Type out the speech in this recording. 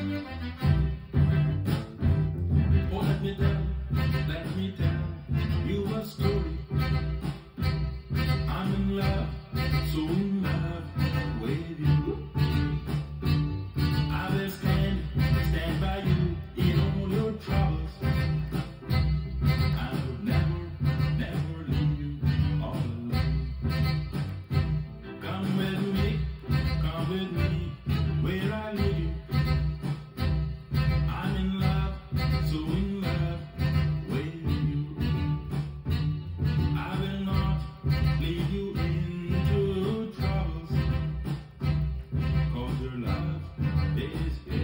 Oh, let me down, let me down, you story. I'm in love, so lead you into troubles. Cause your life is